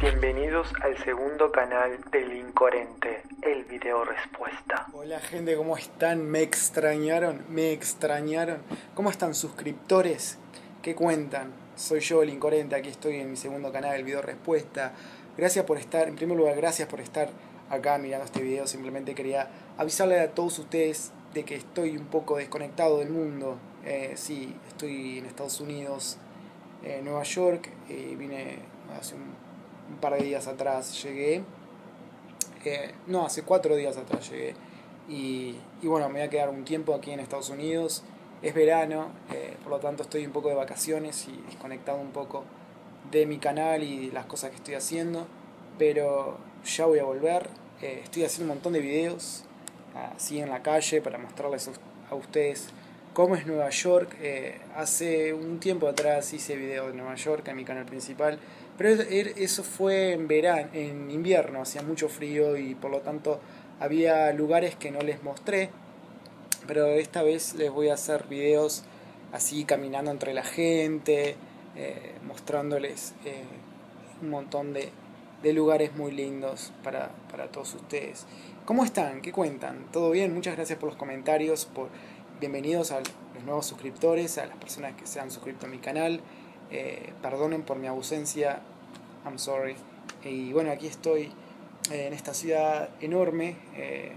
Bienvenidos al segundo canal del Incoherente, el video respuesta. Hola gente, ¿cómo están? ¿Me extrañaron? ¿Me extrañaron? ¿Cómo están suscriptores? ¿Qué cuentan? Soy yo, el Incoherente, aquí estoy en mi segundo canal, el video respuesta. Gracias por estar, en primer lugar, gracias por estar acá mirando este video. Simplemente quería avisarle a todos ustedes de que estoy un poco desconectado del mundo. Eh, sí, estoy en Estados Unidos, en Nueva York, y vine hace un un par de días atrás llegué. Eh, no, hace cuatro días atrás llegué. Y, y, bueno, me voy a quedar un tiempo aquí en Estados Unidos. Es verano, eh, por lo tanto estoy un poco de vacaciones y desconectado un poco de mi canal y de las cosas que estoy haciendo. Pero ya voy a volver. Eh, estoy haciendo un montón de videos así en la calle para mostrarles a ustedes cómo es Nueva York. hace un tiempo atrás hice video de Nueva York en mi canal principal pero er, eso fue en verano, en invierno, hacía mucho frío y por lo tanto había lugares que no les mostré. Pero esta vez les voy a hacer videos así caminando entre la gente, eh, mostrándoles eh, un montón de, de, lugares muy lindos para, para, todos ustedes. ¿Cómo están? ¿Qué cuentan? ¿Todo bien? Muchas gracias por los comentarios, por bienvenidos a los nuevos suscriptores, a las personas que se han suscrito a mi canal. Eh, perdonen por mi ausencia, I'm sorry. Y bueno, aquí estoy eh, en esta ciudad enorme, eh,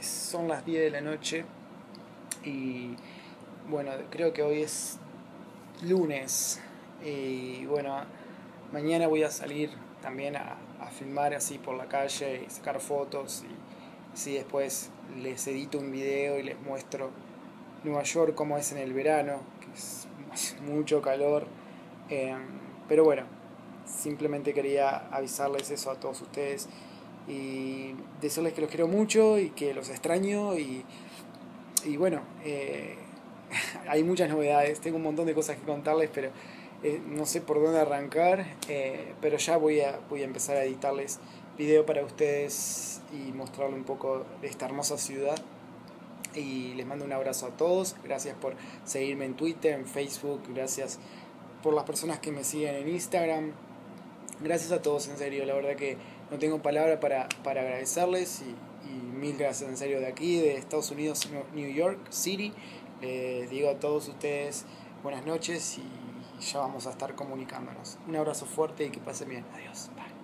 son las 10 de la noche y bueno, creo que hoy es lunes y bueno, mañana voy a salir también a, a filmar así por la calle y sacar fotos y si después les edito un video y les muestro Nueva York como es en el verano, que es mucho calor Em, pero bueno, simplemente quería avisarles eso a todos ustedes y decirles que los quiero mucho y que los extraño y, y bueno, eh, hay muchas novedades, tengo un montón de cosas que contarles, pero eh, no sé por dónde arrancar, eh, pero ya voy a, voy a empezar a editarles video para ustedes y mostrarles un poco de esta hermosa ciudad. Y les mando un abrazo a todos, gracias por seguirme en Twitter, en Facebook, gracias por las personas que me siguen en Instagram. Gracias a todos, en serio, la verdad que no tengo palabra para, para agradecerles y, y, mil gracias en serio de aquí, de Estados Unidos, New York City. Les digo a todos ustedes buenas noches y ya vamos a estar comunicándonos. Un abrazo fuerte y que pasen bien. Adiós. Bye.